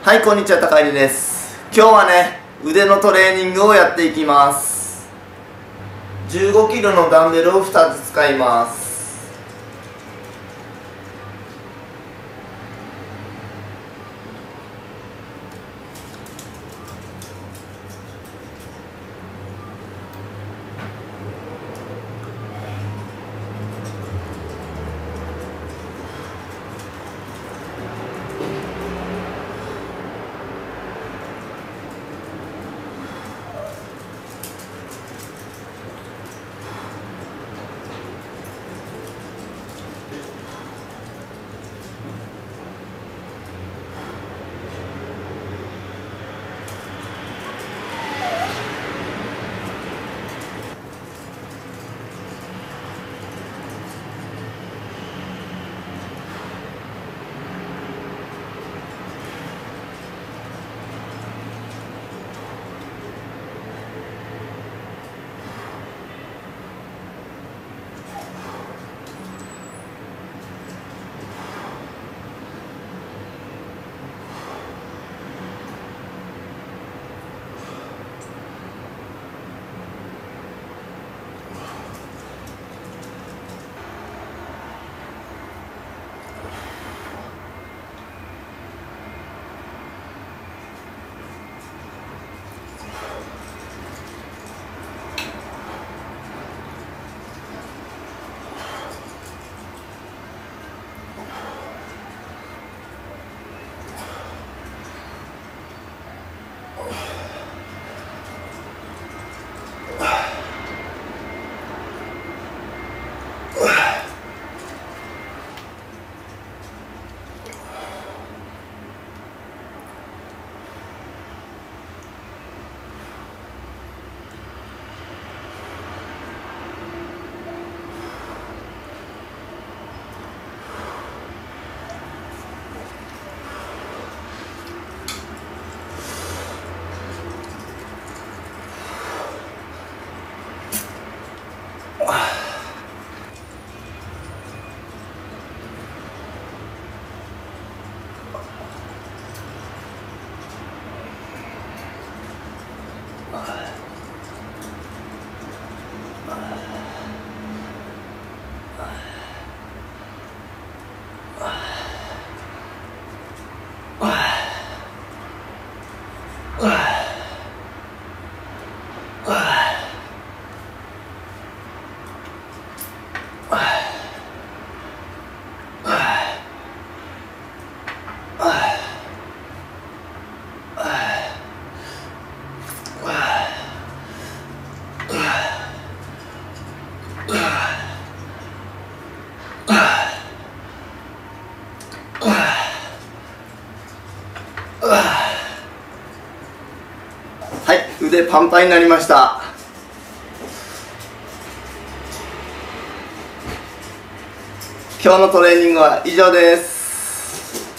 はいこんにちは高入です。今日はね腕のトレーニングをやっていきます。1 5キロのダンベルを2つ使います。腕パンパンになりました。今日のトレーニングは以上です。